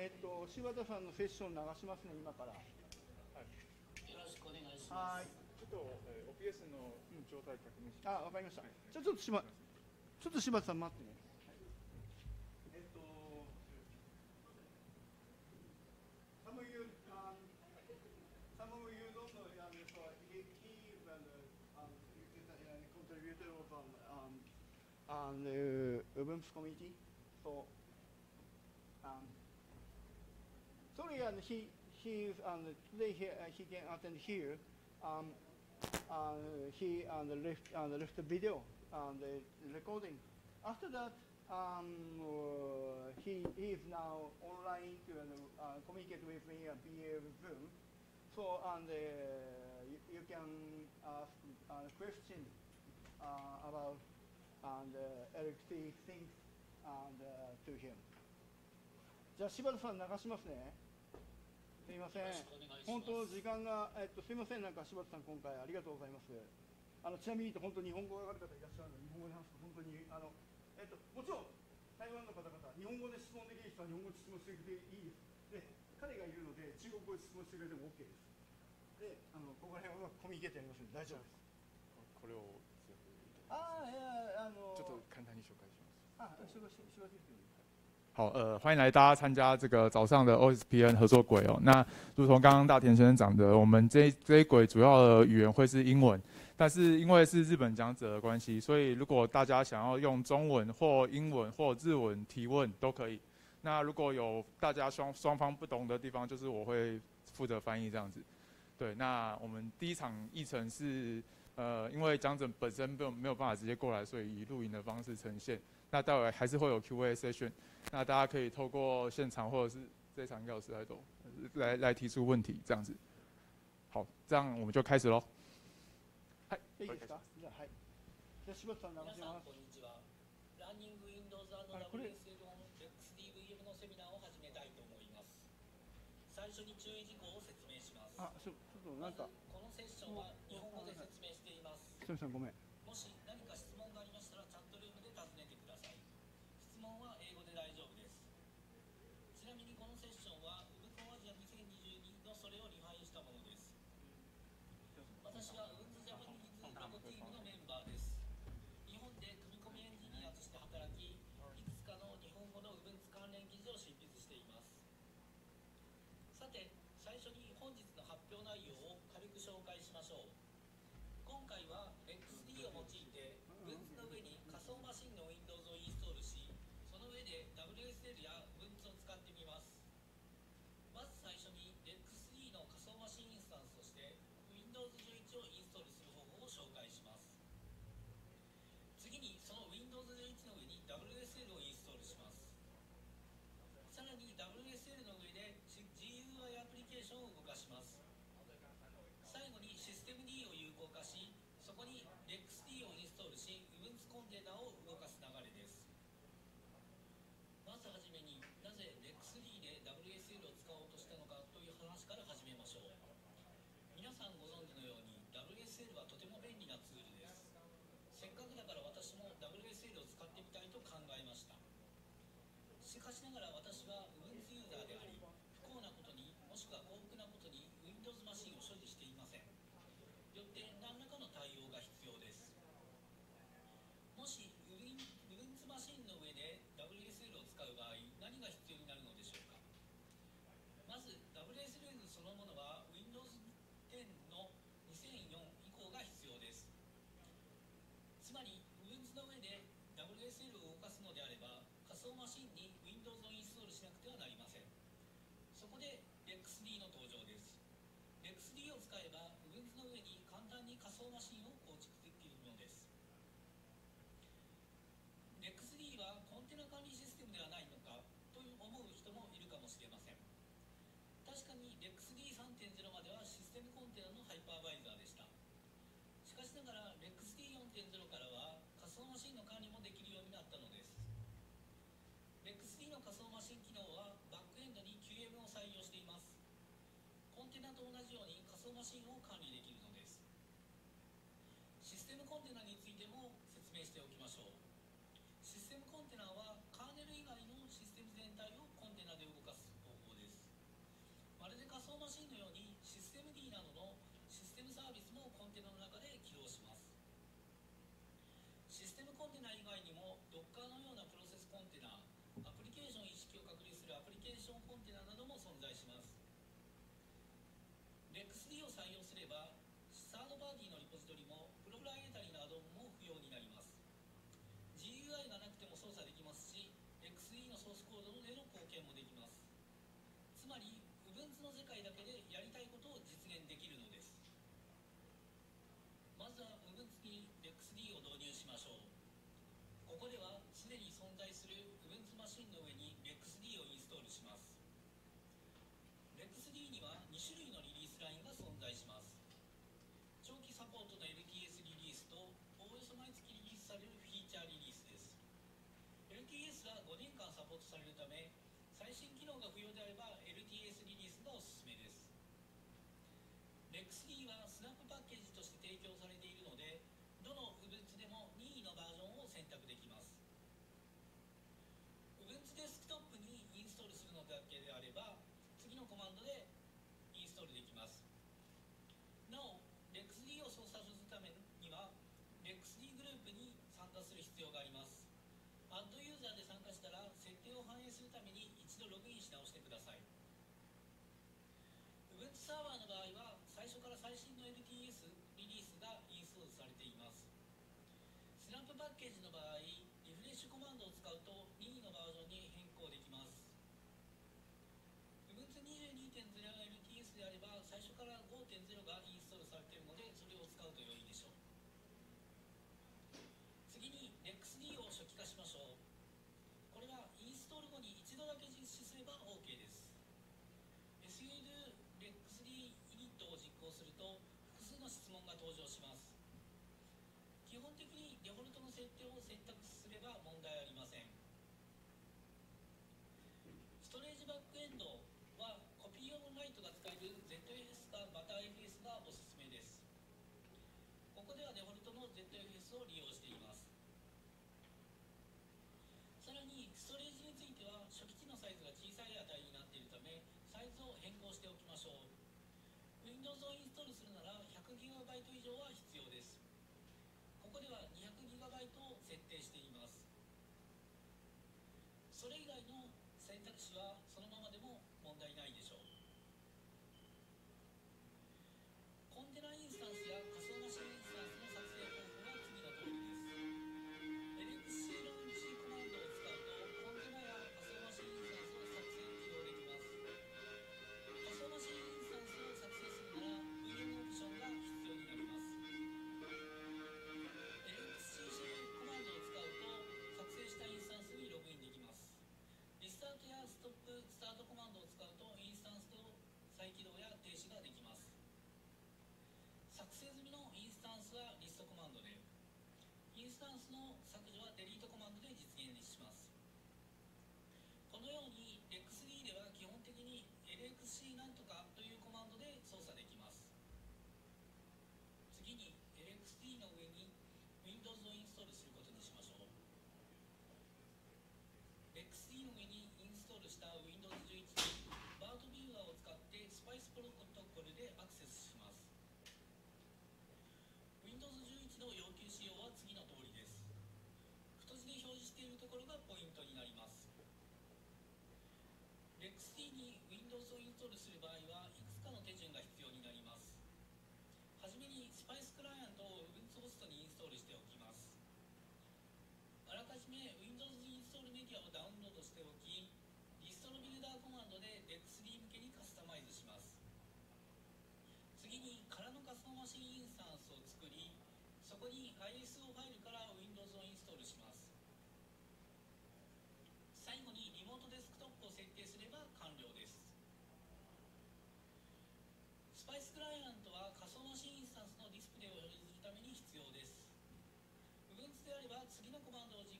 えっと柴田さんのセッション流しますね今から。はい。よろしくお願いします。はい。ちょっと、えー、OPS の状態確認します。あわかりました。じゃちょっとしま、ちょっと柴田さん待ってね。And the Ubuntu committee. So, sorry, and he he is um, today he, uh, he can attend here. Um, uh, he uh, left uh, left the video uh, the recording. After that, um, uh, he, he is now online to uh, communicate with me via Zoom. So and uh, you, you can ask uh, question uh, about and uh, LXT things and uh, to him. じゃあ柴田さん流しますね。 ません。本当時間がえっとすみませんなんか柴田さん今回ありがとうございます。あのちなみに本当に日本語がわかる方いらっしゃるので日本語で話すと本当にあのえっともちろん台湾の方々日本語で質問できる人は日本語で質問してくれていいです。で彼がいるので中国語で質問してくれても OK です。であのここら辺はコミュニケートやりますので大丈夫です。これをああいやあのちょっと簡単に紹介します。あ柴柴柴先生。好，呃，欢迎来大家参加这个早上的 OSPN 合作轨哦。那如同刚刚大田先生讲的，我们这这一轨主要的语言会是英文，但是因为是日本讲者的关系，所以如果大家想要用中文或英文或日文提问都可以。那如果有大家双双方不懂的地方，就是我会负责翻译这样子。对，那我们第一场议程是呃，因为讲者本身没有没有办法直接过来，所以以录影的方式呈现。那待会还是会有 Q&A session，那大家可以透过现场或者是这一场应该有十来斗来来提出问题，这样子。好，这样我们就开始喽。はい。いいですか？じゃあはい。じゃあ柴田さん流皆さんします。こんにちは。ランニング Windows あこれ WSL の XDVM のセミナーを始めたいと思います。最初に注意事項を説明します。あ、そうちょっとなんかこのセッションは日本語で説明しています。すみませんごめん。もし何か質問がありましたらチャットルームで尋ねてください。質問は英語で大丈夫です。ちなみにこのセッションは Ubuntu Asia 2022のそれをリファインしたものです。私は Ubuntu Japanese ラボチームのメンバーです。日本で組み込みエンジニアとして働き、いくつかの日本語の Ubuntu 関連記事を執筆しています。さて、最初に本日の発表内容を軽く紹介しましょう。今回は XD を用いて Ubuntu の上に仮想マシンの Windows をインストールしその上で WSL や Ubuntu を使ってみますまず最初に XD の仮想マシンインスタンスとして Windows 11をインストールする方法を紹介します次にその Windows 11の上に WSL をインストールしますさらに WSL の上で GUI アプリケーションを動かします。最後にシステム D を有効化しそこに LexD をインストールし Ubuntu コンテナを動かす流れです。まずはじめになぜ LexD で WSL を使おうとしたのかという話から始めましょう。皆さんご存知のように WSL はとても便利なツールです。せっかくだから私も WSL を使ってみたいと考えました。しかしながら私は Ubuntu ユーザーであり不幸なことにもしくは幸福なことに Windows マシンを所持していませんよって何らかの対応が必要ですもし Ubuntu マシンの上で WSL を使う場合何が必要になるのでしょうかまず WSL そのものは Windows 10の2004以降が必要ですつまり Ubuntu の上で WSL を動かすのであれば仮想マシンに Windows をインストールしなくてはなりませんそこで LexD の登場です。LexD を使えば Ubuntu の上に簡単に仮想マシンを構築できるものです。LexD はコンテナ管理システムではないのかと思う人もいるかもしれません。確かに LexD3.0 まではシステムコンテナのハイパーバイザーでした。しかしながら LexD4.0 からは仮想マシンの管理もできるようになったのです LexD の仮想マシン機能はバックエンドに QM を採用していますコンテナと同じように仮想マシンを管理できるのです。システムコンテナについても説明しておきましょうシステムコンテナはカーネル以外のシステム全体をコンテナで動かす方在します LEXD を採用すればサードパーティーのリポジトリもプロプライエタリーのアドオンも不要になります。GUI がなくても操作できますし XE のソースコードでの貢献もできます。つまり Ubuntu の世界だけでやりたいことを実現できるのです。まずは Ubuntu に LEXD を導入しましょう。ここではすでに存在する Ubuntu マシンの上に LEXD をインストールします。LEXD には2種類のリリースラインが存在します長期サポートの LTS リリースとおおよそ毎月リリースされるフィーチャーリリースです LTS が5年間サポートされるため最新機能が不要であれば LTS リリースがおすすめです LEXD はスナップパッケージとして提供されているのでどの Ubuntu でも任意のバージョンを選択できます Ubuntu デスクトップにインストールするのだけであれば次のコマンドでインストールできますなお LEXD を操作するためには LEXD グループに参加する必要がありますアッドユーザーで参加したら設定を反映するために一度ログインし直してください。Ubuntu サーバーの場合は最初から最新の LTS リリースがインストールされています。スランプパッケージの場合リフレッシュコマンドを使うと任意のバージョンに変更できます Ubuntu 22.0 LTS であれば最初から5.0がインストールされているのでそれを使うと良いでしょう次に LEXD を初期化しましょうこれはインストール後に一度だけ実施すれば OK です SUDO LEXD イニットを実行すると複数の質問が登場します基本的にデフォルトの設定を選択すれば問題ありませんストレージバックエンドはコピーオンライトが使える ZFS かバター FS がおすすめですここではデフォルトの ZFS を利用しています。さらにストレージについては初期値のサイズが小さい値になっているためサイズを変更しておきましょう。Windows をインストールするなら 100GB 以上は必要です。ここでは 200GB を設定しています。それ以外の選択肢はの削除はデリートコマンドで実現します。このように XD では基本的に LXC なんとかというコマンドで操作できます。次に LXD の上に Windows をインストールすることにしましょう。XD の上にインストールした Windows 11にバードビューアーを使ってスパイスプロトコルでアクセスします Windows 11の要求仕様は次の通りです太字で表示しているところがポイントになります。LEXD に Windows をインストールする場合はいくつかの手順が必要になります。はじめにスパイスクライアントを Ubuntu ホストにインストールしておきます。あらかじめ Windows インストールメディアをダウンロードしておきディストロビルダーコマンドで LEXD 向けにカスタマイズします。次に空の仮想マシンインスタンスを作りそこに ISO ファイルから Windows をインストールします最後にリモートデスクトップを設定すれば完了ですスパイスクライアントは仮想マシンインスタンスのディスプレイを表示するために必要ですよりは次のコマンドを実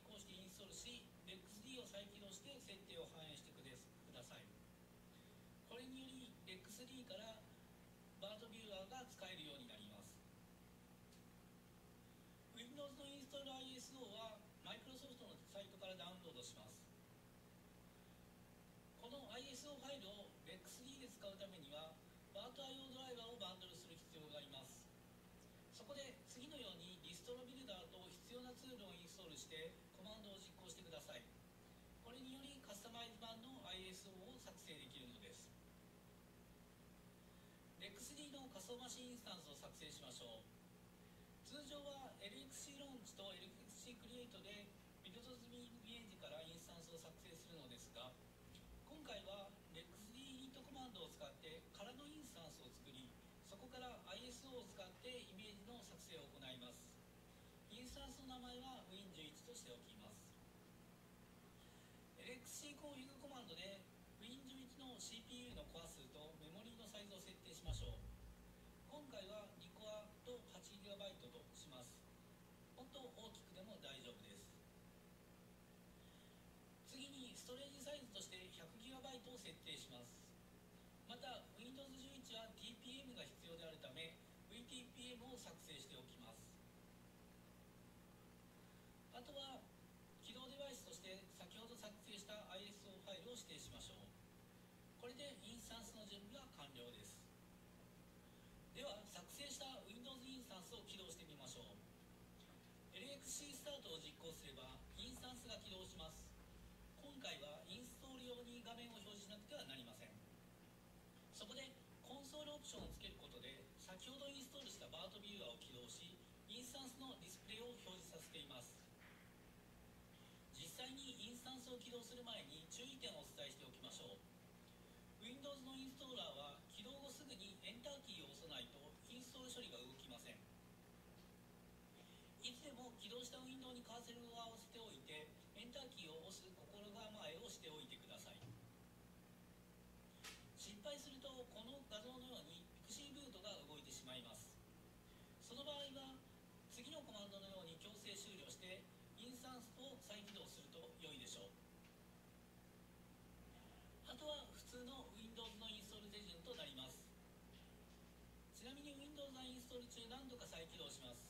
してコマンドを実行してください。これによりカスタマイズ版の ISO を作成できるのです。LEXD の仮想マシンインスタンスを作成しましょう。通常は LXC ローンチと LXC クリエイトでビルド済み v エンジからインスタンスを作成するのですが今回は LEXD イニットコマンドを使って空のインスタンスを作りそこから ISO を使ってイメージのインスタンスの名前は Win11 としておきます。LXC コンフィグコマンドで Win11 の CPU のコア数とメモリのサイズを設定しましょう。今回は2コアと 8GB とします。もっと大きくでも大丈夫です。次にストレージサイズとして 100GB を設定しますまた Windows 11は TPM が必要であるため VTPM を作成しておきますあとは起動デバイスとして先ほど作成した ISO ファイルを指定しましょうこれでインスタンスの準備は完了ですでは作成した Windows インスタンスを起動してみましょう LXC スタートを実行すればインスタンスが起動します。今回はインストール用に画面を表示しなくてはなりません。そこでコンソールオプションをつけることで先ほどインストールしたバートビューアーを起動しインスタンスのディスプレイを表示させています。実際にインスタンスを起動する前に注意点をお伝えしておきましょう Windows のインストーラーは起動後すぐにエンターキーを押さないとインストール処理が動きませんいつでも起動したウィンドウにカーセルを合わせておいてエンターキーを押す心構えをしておいてください失敗するとこの画像のようにピクシーブートが動いてしまいますその場合は次のコマンドのように強制終了してインスタンスを再起動すると良いでしょうあとは普通の Windows のインストール手順となりますちなみに Windows がインストール中何度か再起動します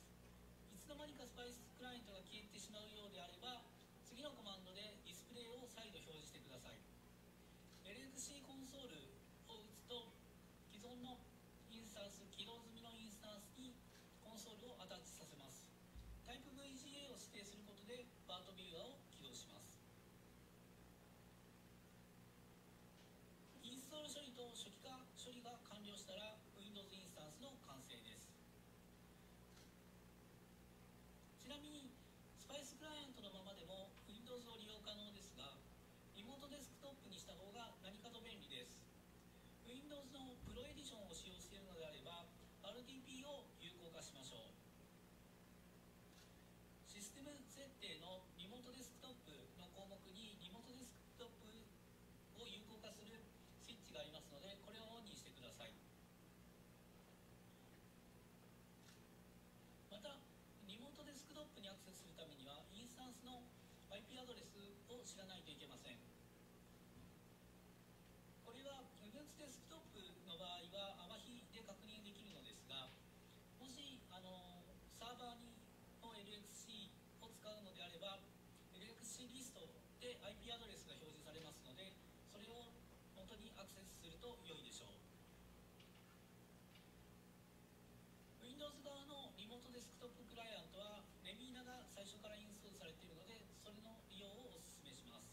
いつの間にかスパイスクライアントが消えてしまうようであれば次のコマンドでディスプレイを再度表示してください LXC コンソールを打つと既存のインスタンス起動済みのインスタンスにコンソールをアタッチさせますタイプ VGA を指定することでバートビューアーを起動しますインストール処理と初期化処理が完了したら Windows インスタンスの完成ですちなみにスパイスクライアントのままでも Windows を利用可能ですがリモートデスクトップにした方が何かと便利です Windows のプロエディションを使用しているのであれば RTP を有効化しましょうシステム設定のリモートデスクトップの項目にリモートデスクトップを有効化するスイッチがありますのでこれをオンにしてくださいまたリモートデスクトップにアクセスするためにはインスタンスの IP アドレスを知らないといけませんこれは Linux デスクトップの場合はアマヒで確認できるのですがもしあのサーバーにの LXC を使うのであればリストで IP アドレスが表示されますのでそれを元にアクセスすると良いでしょう。Windows 側のリモートデスクトップクライアントは Remina が最初からインストールされているのでそれの利用をお勧めします。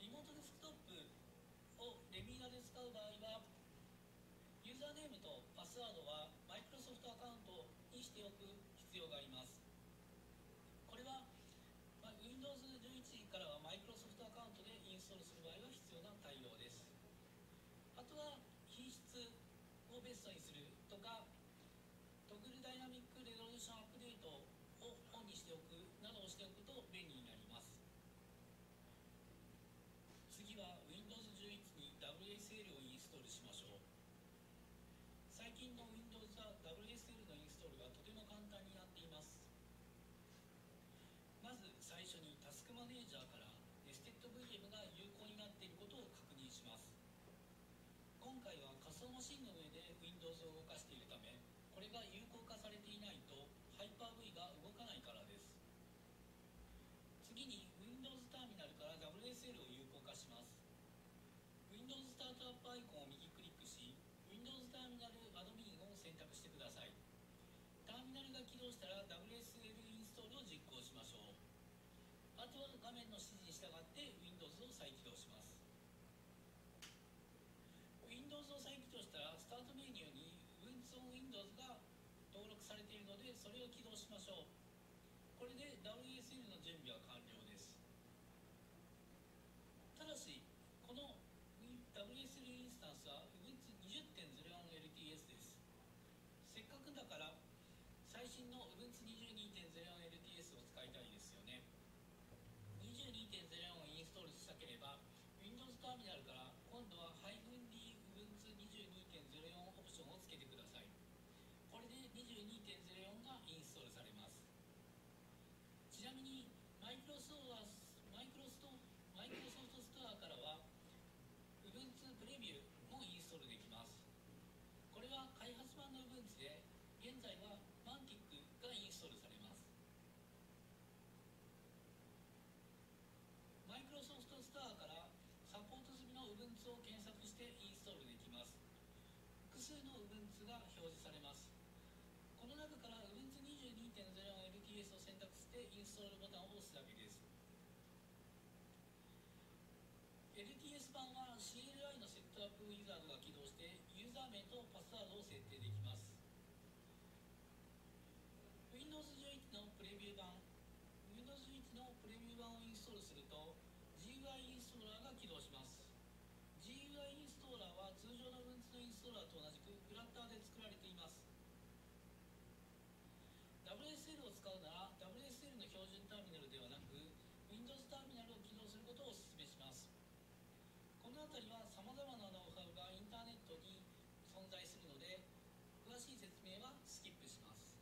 リモートデスクトップを Remina で使う場合はユーザーネームとパスワードは Microsoft アカウントにしておく必要がありますこれは、まあ Windows 11からは Microsoft アカウントでインストールする場合は必要な対応ですあとは品質をベストにするとかトグルダイナミックレゾリューションアップデートをオンにしておくなどをしておくと便利になります次は Windows 11に WSL をインストールしましょう最近の Windows は WSL のインストールがとても簡単になっていますまず最初にタスクマネージャーから VM が有効になっていることを確認します今回は仮想マシンの上で Windows を動かしているためこれが有効化されていないと Hyper-V が動かないからです次に Windows ターミナルから WSL を有効化します。Windows スタートアップアイコンを右クリックし Windows ターミナルアドミンを選択してください。ターミナルが起動したら WSL インストールを実行しましょう。あとは画面の指示に従って Windows を再起動します Windows が登録されているのでそれを起動しましょう。これで WSL の準備は完了です。ただしこの WSL インスタンスは Ubuntu 20.01LTS です。せっかくだから最新の Ubuntu 22.04LTS を使いたいですよね。22.04をインストールしたければ Windows ターミナルから今度は -d Ubuntu 22.04オプションをつけてください。これで22.04がインストールされますちなみにマイクロソフトマイクロソフトマイクロソフトストアからは Ubuntu プレビューもインストールできますこれは開発版の Ubuntu で現在は Mantic がインストールされますマイクロソフトストアからサポート済みの Ubuntu を検索してインストールできます複数の Ubuntu が表示されます。この中から Ubuntu 22.0LTS を選択してインストールボタンを押すだけです。LTS 版は CLI のセットアップウィザードが起動してユーザー名とパスワードを設定できます Windows 11のプレビュー版 Windows 11のプレビュー版をインストールすると GUI インストーラーが起動します GUI インストーラーは通常の Ubuntu のインストーラーと同じくフラッターで作られています。WSL を使うなら WSL の標準ターミナルではなく Windows ターミナルを起動することをお勧めします。この辺りはさまざまなノウハウがインターネットに存在するので詳しい説明はスキップします。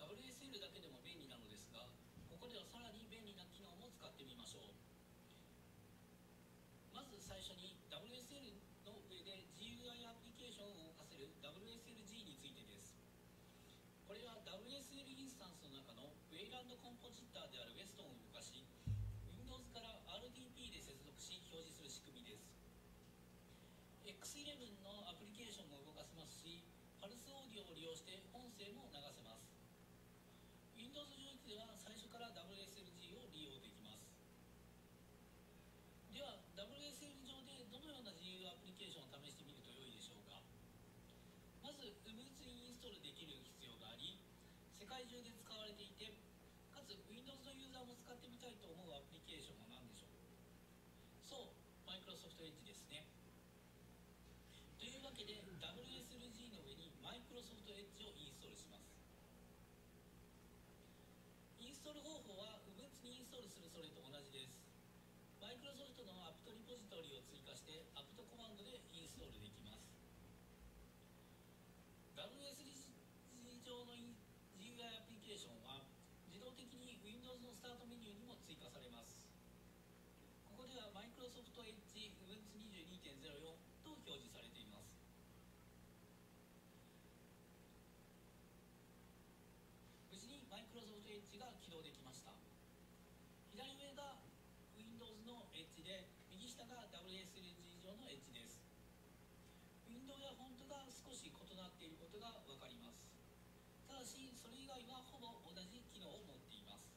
WSL だけでも便利なのですがここではさらに便利な機能も使ってみましょう。まず最初に WSL の上で GUI アプリケーションを動かせる WSLG についてですこれは WSL インスタンスの中のウェイランドコンポジッターである Weston を動かし Windows から RDP で接続し表示する仕組みです X11 のアプリケーションも動かせますしパルスオーディオを利用して音声も流せます Windows 11では最初から WSLG を利用できますでは WSL 上でどのような GUI アプリケーションを試してみると良いでしょうかまず Ubuntu にインストールできる必要があり世界中で使われていてかつ Windows のユーザーも使ってみたいと思うアプリケーションは何でしょうそう Microsoft Edge ですねというわけで WSLG の上に Microsoft Edge をインストールしますインストール方法は Ubuntu にインストールするそれと同じですマイクロソフトのアプトリポジトリを追加してアプトコマンドでインストールできます WSLG 上の GUI アプリケーションは自動的に Windows のスタートメニューにも追加されますここでは Microsoft Edge Ubuntu 22.04と表示されています無事にが起動できました。左上が Windows の Edge で右下が WSLG 上の Edge です。ウィンドウやフォントが少し異なっていることがわかります。ただしそれ以外はほぼ同じ機能を持っています。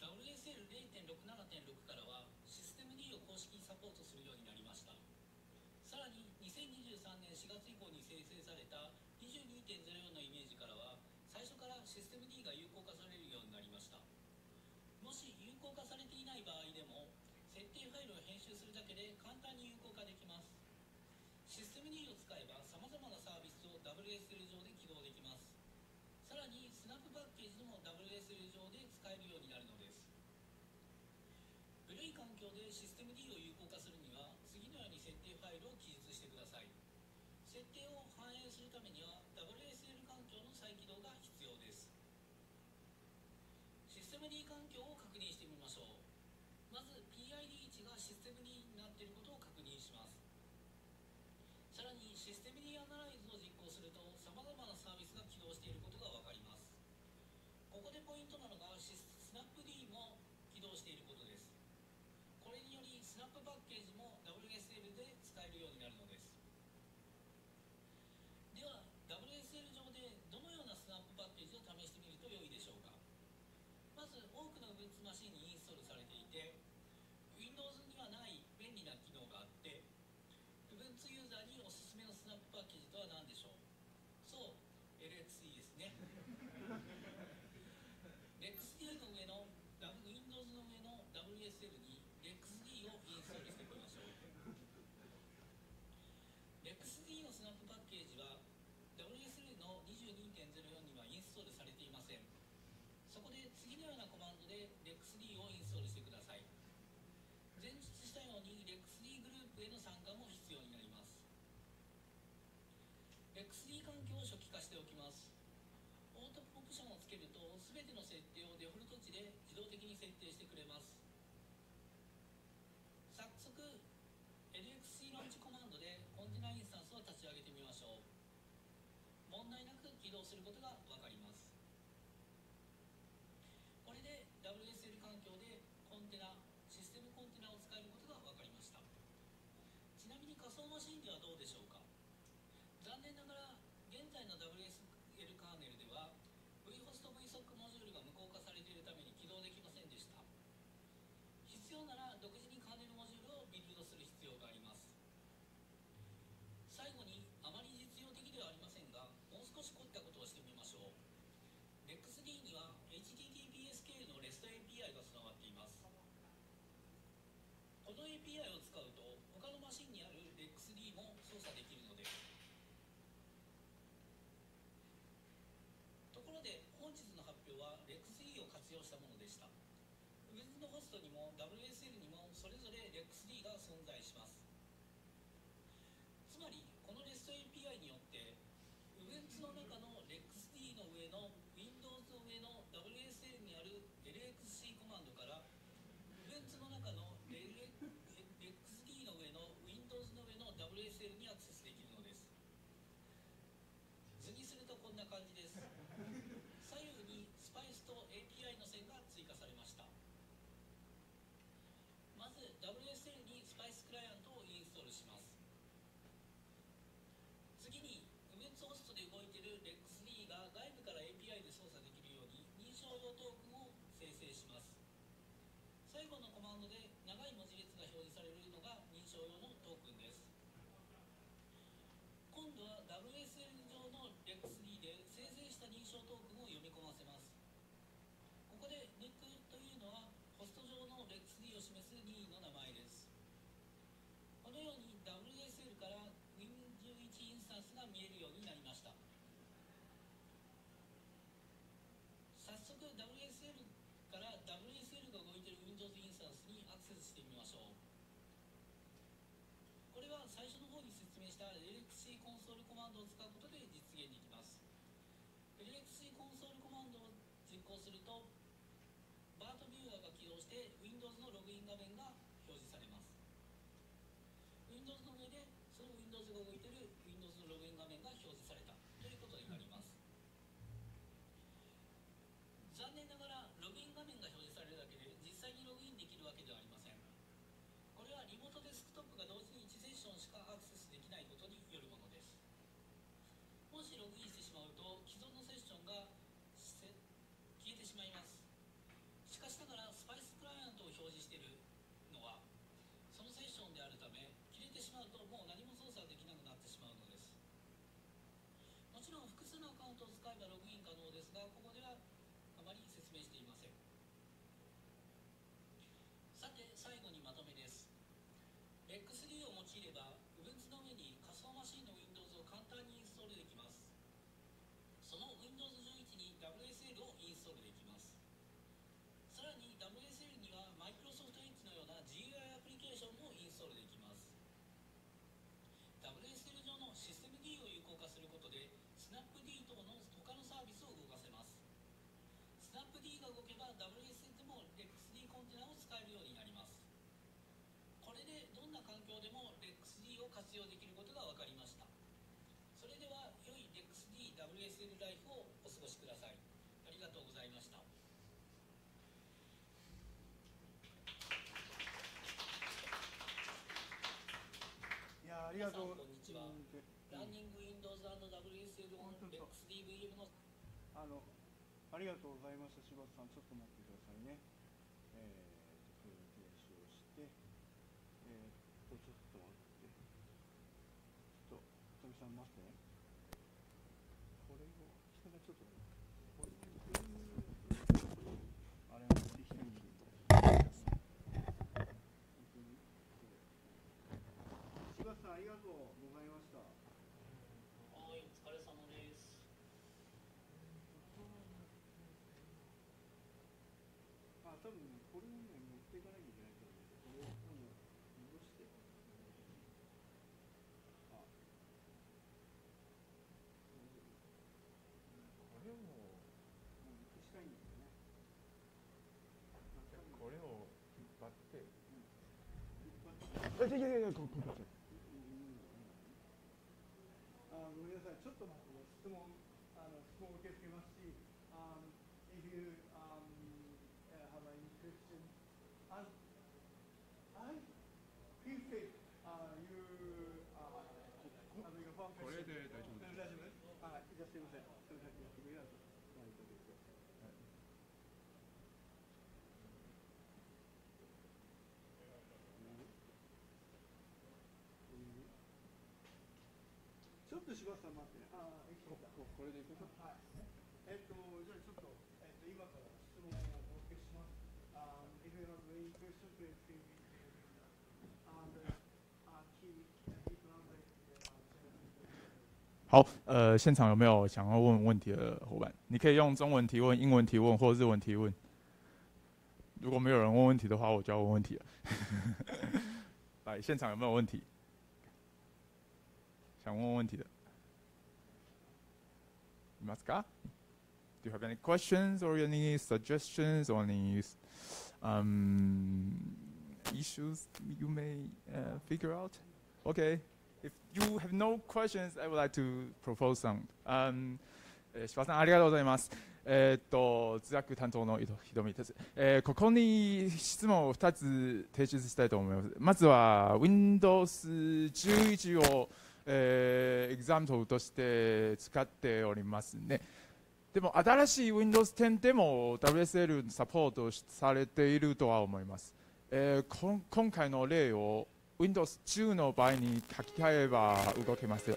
WSL0.67.6 からはシステム D を公式にサポートするようになりました。さらに2023年4月以降に生成された22.04のイメージからはシステム D が有効化されるようになりました。もし有効化されていない場合でも設定ファイルを編集するだけで簡単に有効化できます。システム D を使えばさまざまなサービスを WSL 上で起動できますさらにスナップパッケージも WSL 上で使えるようになるのです古い環境でシステム D を有効化するには次のように設定ファイルを記述してください設定を反映するためには WSL 環境の再起動が必要ですシステム D 環境を確認してみましょうまず PID1 がシステム D になっていることを確認しますさらにシステム D アナライズを実行するとさまざまなサービスが起動していることがわかりますここでポイントなのがシススナップ D も起動していることです。これによりスナップパッケージも全ての設定をデフォルト値で自動的に設定してくれます。早速 LXC ランチコマンドでコンテナインスタンスを立ち上げてみましょう。問題なく起動することが分かります。これで WSL 環境でコンテナシステムコンテナを使えることが分かりました。ちなみに仮想マシンではどうでしょう AI を使うと他のマシンにある REXD も操作できるので。ところで本日の発表は REXD を活用したものでした。Web のホストにも WSL にもそれぞれ REXD が存在します。説してみましょう。これは最初の方に説明した LXC コンソールコマンドを使うことで実現できます。LXC コンソールコマンドを実行するともう何も操作できなくなってしまうのです。もちろん複数のアカウントを使えばログイン可能です。況でも REXD を活用できることが分かりました。それでは良い REXDWSL ライフをお過ごしください。ありがとうございました。いやありがとう。こんにちは、ランニング Windows&WSL オン XDVM のあのありがとうございました。柴田さんちょっと待ってくださいね。えーん待って。これを下がちょっとこれあれを持ってきてみる柴田さんありがとうございましたはいお疲れ様ですあ多分これをね持っていかないいやいやいやこここあごめんなさい。ちょっと待って質問あの質問受け付けますし um, if you と柴田さん待ってね。ああ、生きてた。ここれでいくはい。えっと、じゃあちょっと、えっと、今から質問をお受けします。Um, if you have any question, please feel free to and uh, he he translate the answer. 好，呃，现场有没有想要问问题的伙伴？你可以用中文提问、英文提问或日文提问。如果没有人问问题的话，我就要问问题了。来，现场有没有问题？想问问题的？ いますか？Do you have any questions or any suggestions or any um, issues you may uh, figure out? Okay. If you have no questions, I would like to propose some. Um, えー柴さんありがとうございます。えーっと通訳担当の井戸ひどみです、えーここに質問を2つ提出したいと思います。まずは Windows 11を、えーエグザンプルとして使っておりますね。でも新しい Windows 10でも WSL サポートされているとは思います。えーこん今回の例を Windows 10の場合に書き換えば動けますよ。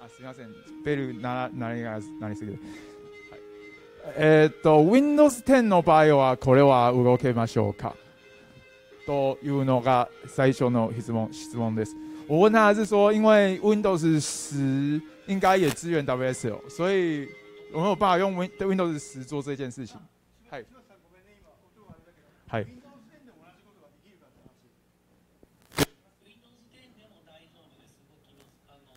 あすみません、ベルななりがなりすぎる。はい、えーっと、Windows 10の場合はこれは動けましょうか？というのが最初の質問質問です。我问他是说，因为 Windows 十应该也支援 WSL，所以有没有办法用 Win Windows 十做这件事情？はい、はいじことができるかって話。Windows 10でも大丈夫です。動きます。あの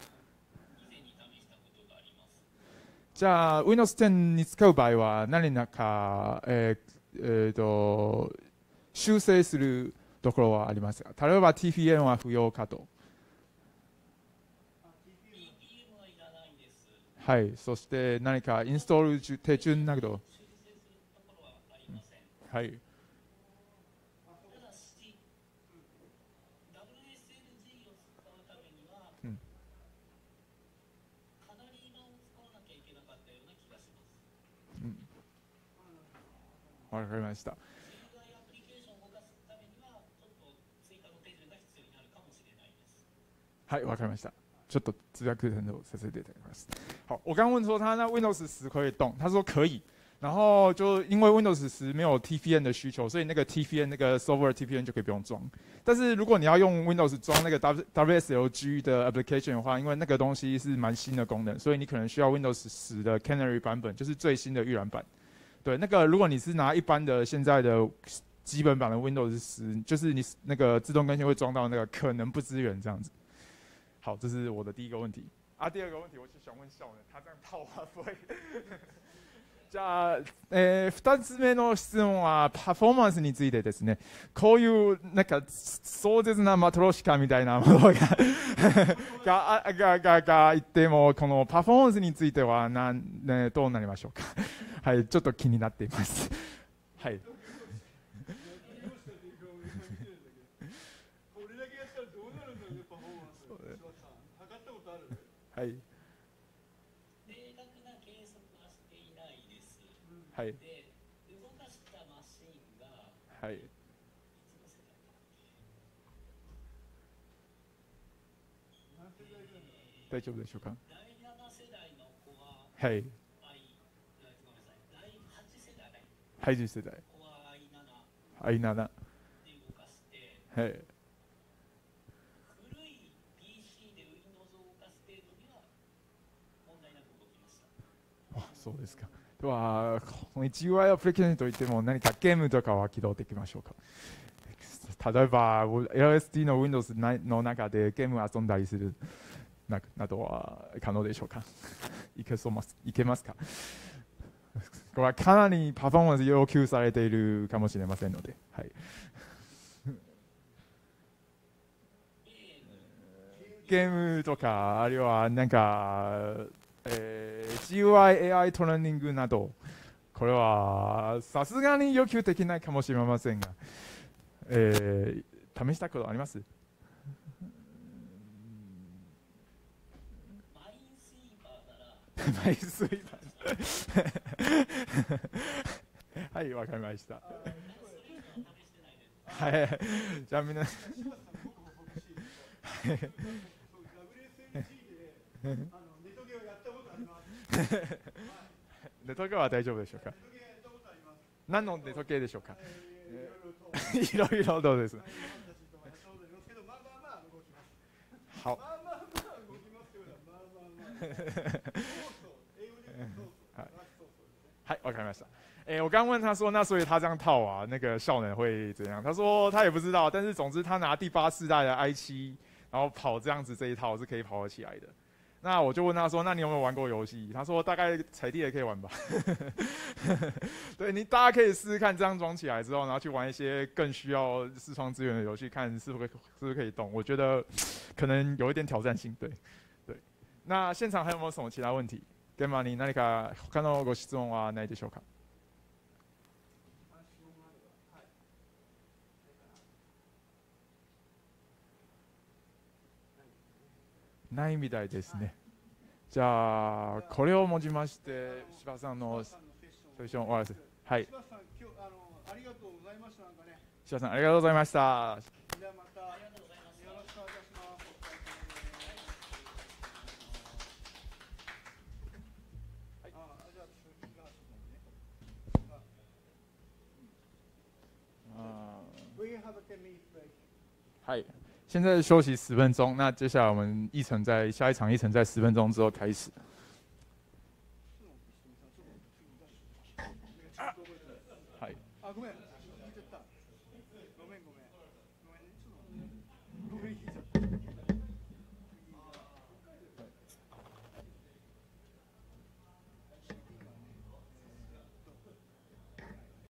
以前に試したことがあります。じゃあ Windows 10に使う場合は何らか、えーえーと修正するところはありますか例えば TPM は不要かと。あ、TPM は BPM はいらないんです。はい。そして何かインストール手順など。は。い。わか。りました。は、い。わかりました。ちょっと通訳的させていただきます。好，我刚问说他那 Windows 十可以动，他说可以。然后就因为 Windows 十没有 TPN 的需求，所以那个 TPN 那个 Software TPN 就可以不用装。但是如果你要用 Windows 装那个 W WSLG 的 application 的话，因为那个东西是蛮新的功能，所以你可能需要 Windows 十的 Canary 版本，就是最新的预览版。对，那个如果你是拿一般的现在的基本版的 Windows 十，就是你那个自动更新会装到那个可能不支援这样子。好，这是我的第一个问题。啊，第二个問題我就想問笑呢，他這樣套話不會。じゃあ、えー、2つ目の質問はパフォーマンスについてですね。こういうなんか壮絶なマトロシカみたいなものが があががが言ってもこのパフォーマンスについてはなん、ね、どうなりましょうか。はい、ちょっと気になっています。はい。これだけやったらどうなるんだろうね、パフォーマンス。柴田さん、測ったことあるはい。正確な計測はしていないです。はい。で、動かしたマシンが、はい。大丈夫でしょうか？け第7世代のコアはい。第8世代、はい、10世代。コア i7 はい、7。で動かして、はい。古い PC で Windows を動かす程度には問題なく動きました。あそうですか。ではこの GUI をプレゼンといっても何かゲームとかは起動できましょうか。例えば LSD の Windows の中でゲームを遊んだりするななどは可能でしょうか。いけそうますいけますか。これはかなりパフォーマンス要求されているかもしれませんので、はい、ゲームとかあるいはなんか、えー、GUI-AI トレーニングなどこれはさすがに要求できないかもしれませんが、えー、試したことあります？マイスイーパーはいわかりました。はいじゃあみん。ネトゲは大丈夫でしょうか？何のネトゲでしょうか？いろいろどうです好。嗨，我看一下。哎，我刚问他说，那所以他这样套啊，那个效能会怎样？他说他也不知道，但是总之他拿第八世代的 i 七，然后跑这样子这一套是可以跑得起来的。那我就问他说：“那你有没有玩过游戏？”他说：“大概踩地也可以玩吧。”对你，大家可以试试看，这样装起来之后，然后去玩一些更需要视窗资源的游戏，看是不是是不是可以动。我觉得可能有一点挑战性。对，对。那现场还有没有什么其他问题？ゲームに何か他のご質問はないでしょ ないみたいですね。じゃあ、これをもちまして、柴さんのセッション終わらせはい。柴さん、今日あのありがとうございました。なんかね。柴さん、ありがとうございました。ではまた、よろしくお願いします。はい。现在休息十分钟，那接下来我们议程在下一场议程在十分钟之后开始。